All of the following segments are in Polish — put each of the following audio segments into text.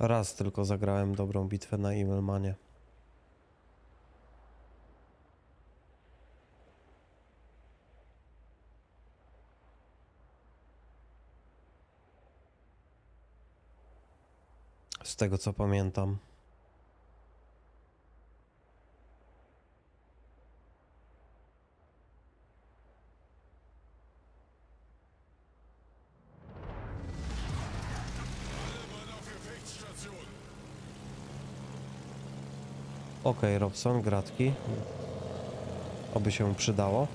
Raz tylko zagrałem dobrą bitwę na Evilmanie. Z tego co pamiętam. Robson, gratki. Oby się przydało.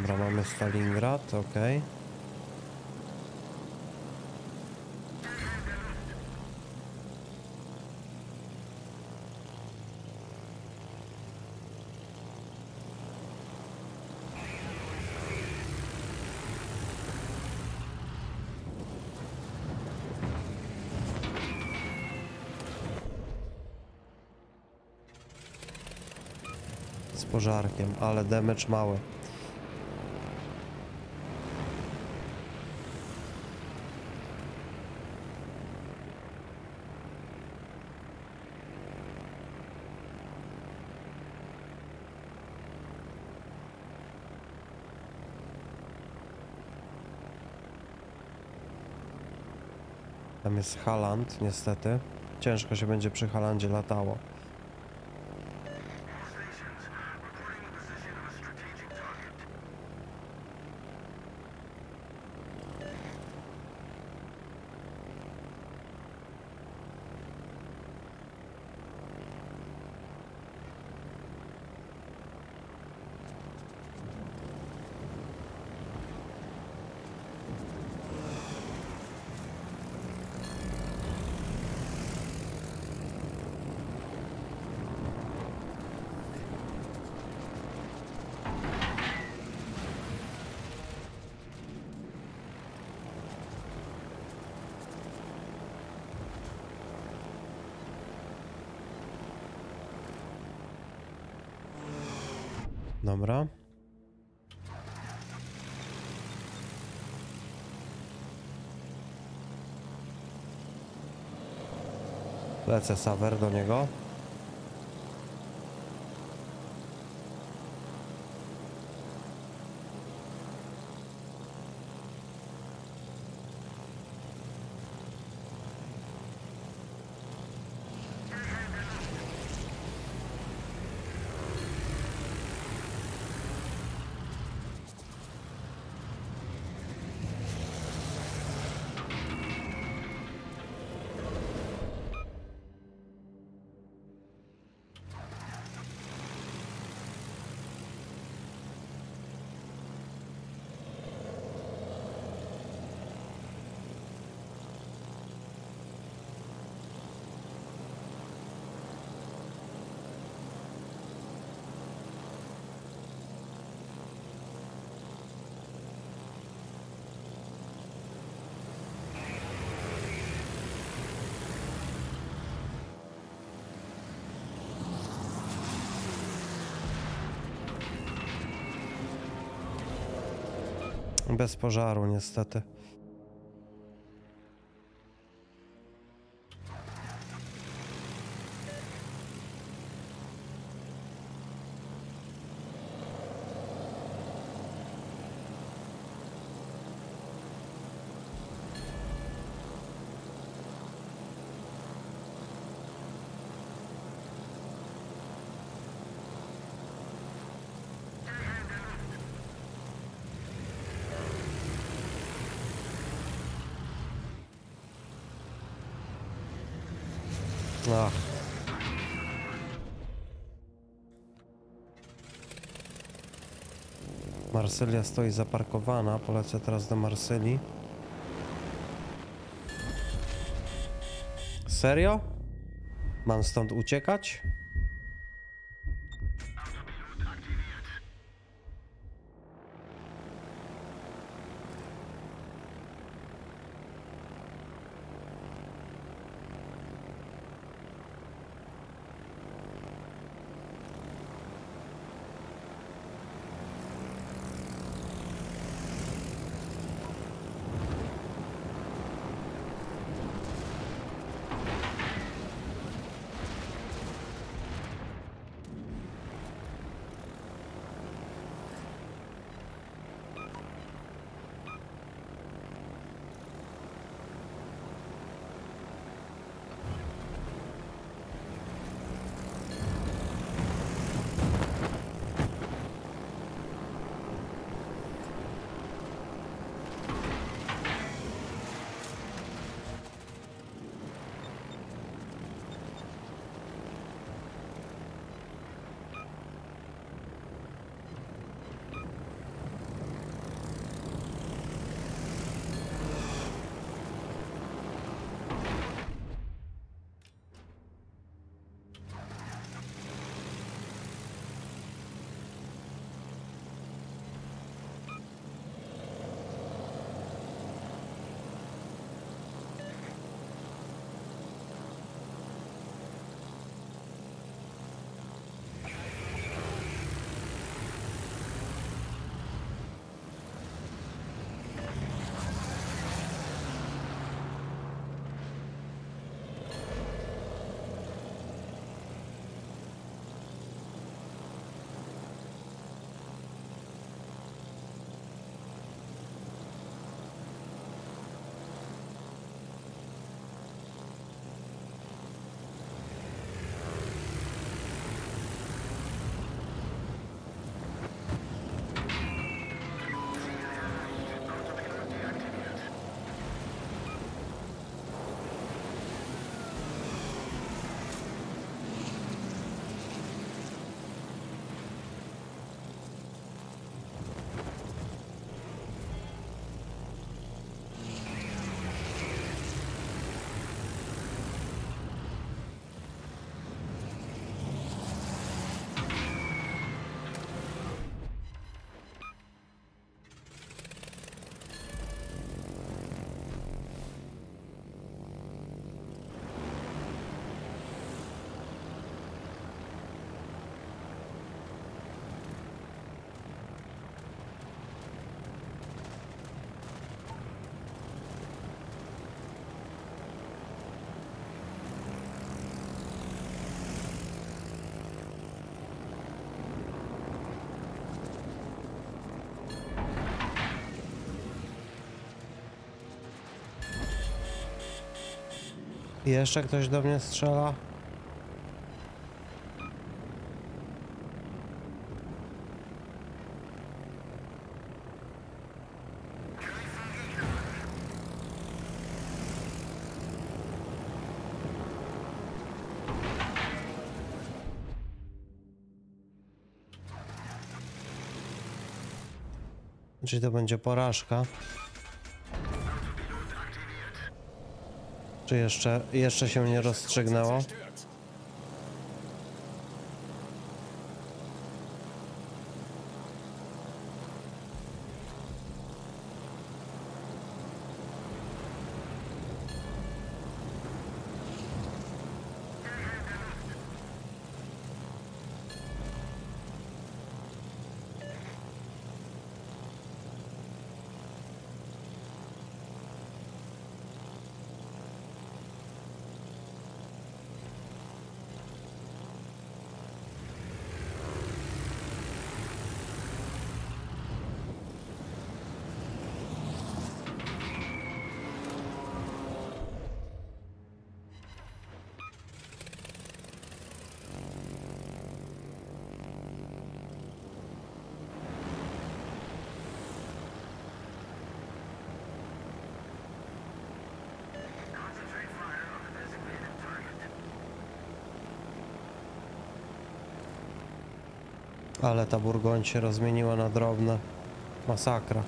Dobra, mamy Stalingrad, okej. Z pożarkiem, ale damage mały. Tam jest Haland, niestety. Ciężko się będzie przy Halandzie latało. Dobra. Lecę Saver do niego. Bez pożaru, niestety. Ach. Marsylia stoi zaparkowana, polecę teraz do Marsylii. Serio? Mam stąd uciekać? Jeszcze ktoś do mnie strzela? Czy to będzie porażka? Czy jeszcze, jeszcze się nie rozstrzygnęło? Ale ta Burgoń się rozmieniła na drobne. Masakra.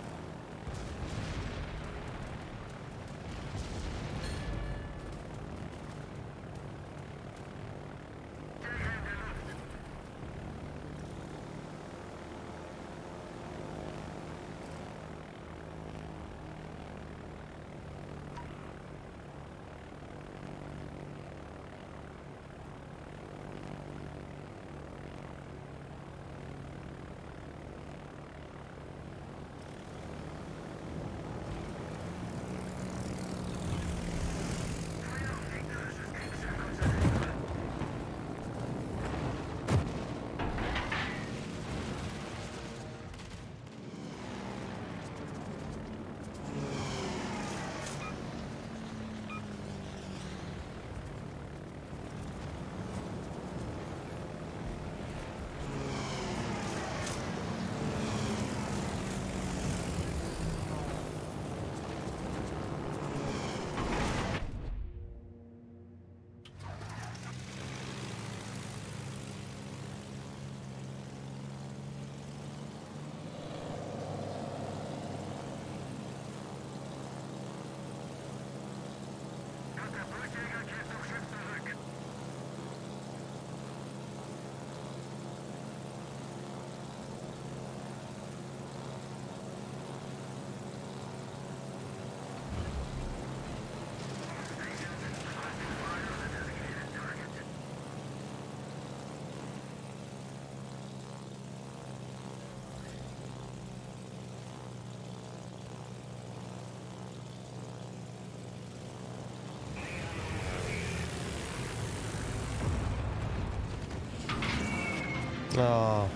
O,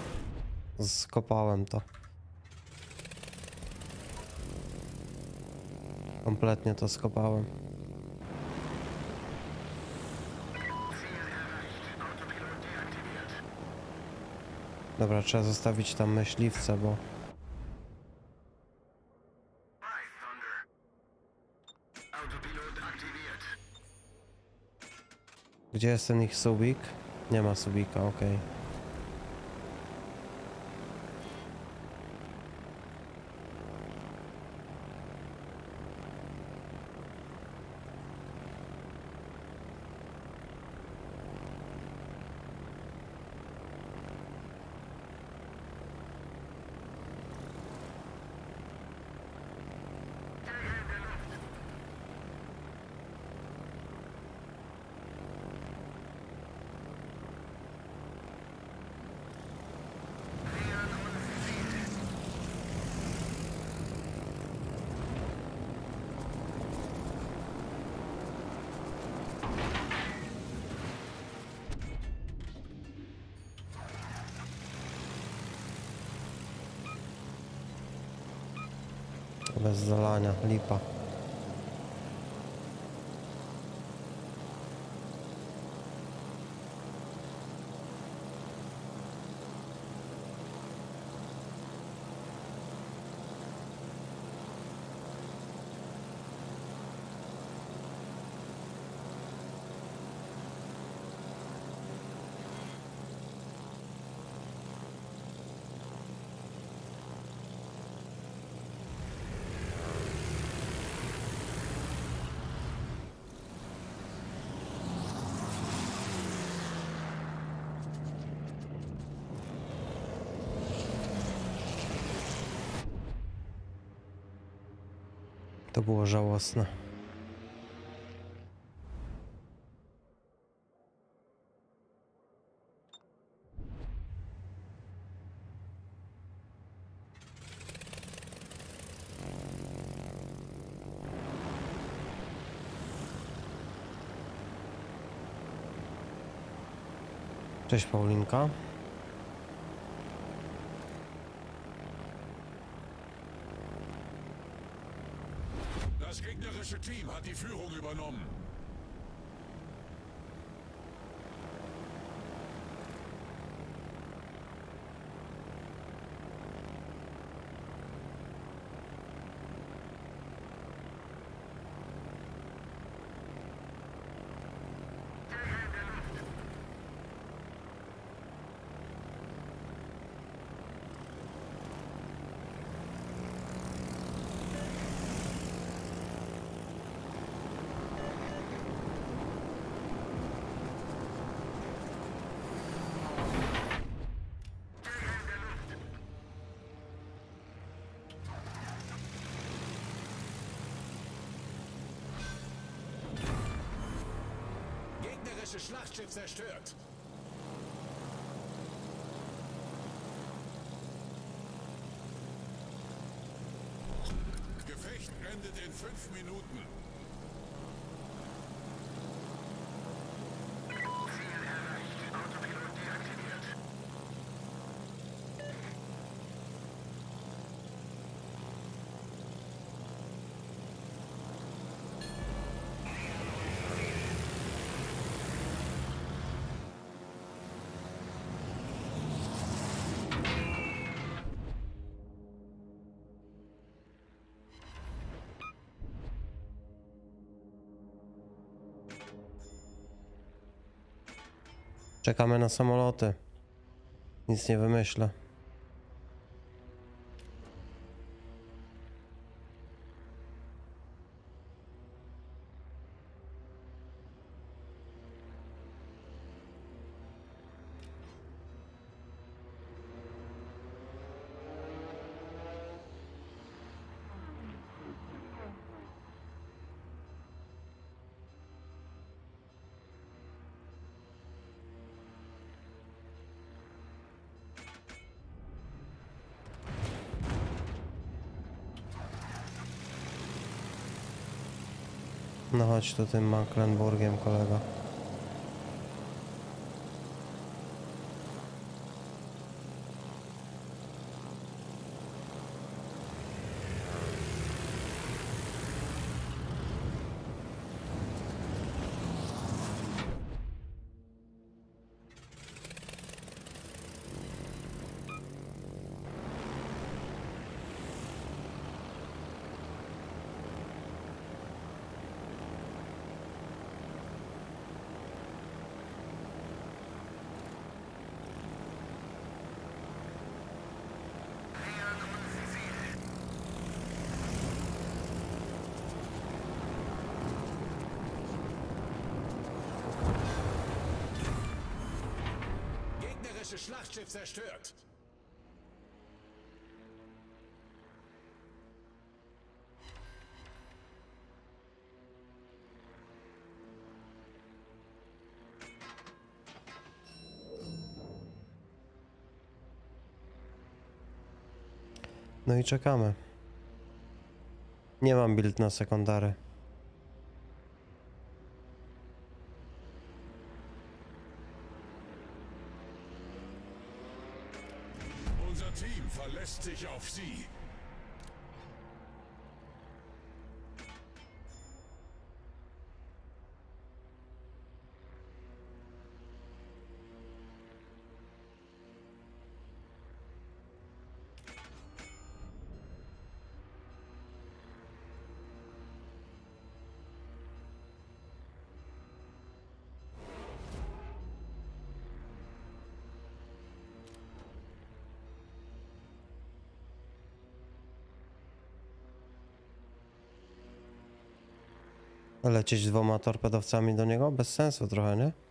skopałem to. Kompletnie to skopałem. Dobra, trzeba zostawić tam myśliwce, bo. Gdzie jest ten ich subik? Nie ma subika, okej. brez zelanja, lipa. To było żałosne. Cześć Paulinka. Team hat die Führung übernommen. Gegnerisches Schlachtschiff zerstört. Gefecht endet in fünf Minuten. Czekamy na samoloty. Nic nie wymyślę. No chodź tu tym Mecklenburgiem, kolega. Gegnerische Schlachtschiff zerstört. No i czekamy. Nie mam build na sekundary. Lecieć dwoma torpedowcami do niego? Bez sensu trochę, nie?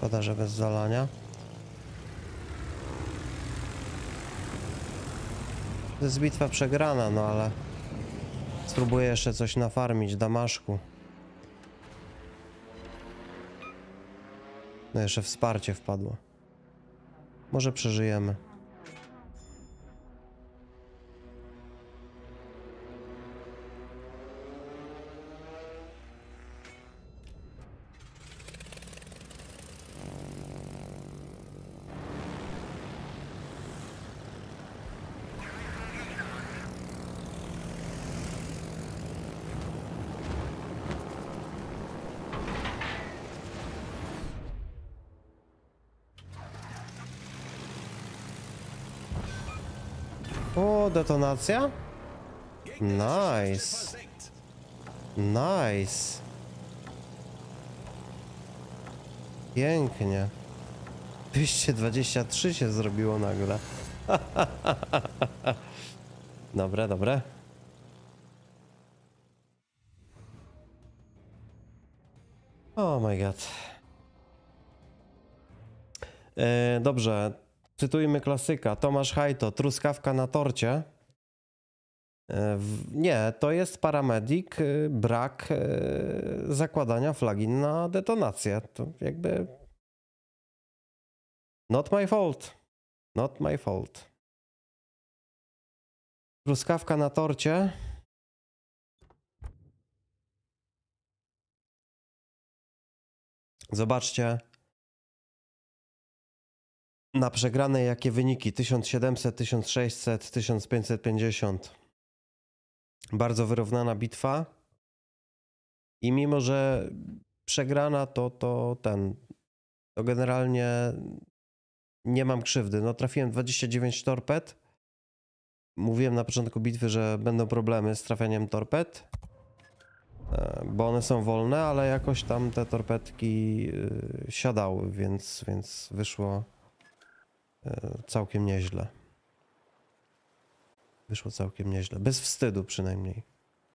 Szkoda, że bez zalania. To jest bitwa przegrana, no ale spróbuję jeszcze coś nafarmić Damaszku. No jeszcze wsparcie wpadło. Może przeżyjemy. Detonacja? Nice. Nice. Pięknie. 223 się zrobiło nagle. dobre, dobre. Oh my god. E, dobrze, cytujmy klasyka. Tomasz Hajto, truskawka na torcie. E, Nie, to jest paramedik, y, brak y, zakładania flagi na detonację. To jakby. Not my fault. Not my fault. Truskawka na torcie. Zobaczcie. Na przegranej jakie wyniki? 1700, 1600, 1550. Bardzo wyrównana bitwa. I mimo, że przegrana, to, to ten. To generalnie nie mam krzywdy. No, trafiłem 29 torped. Mówiłem na początku bitwy, że będą problemy z trafianiem torped, e, bo one są wolne, ale jakoś tam te torpedki y, siadały, więc, więc wyszło całkiem nieźle. Wyszło całkiem nieźle. Bez wstydu przynajmniej.